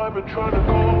I've been trying to call.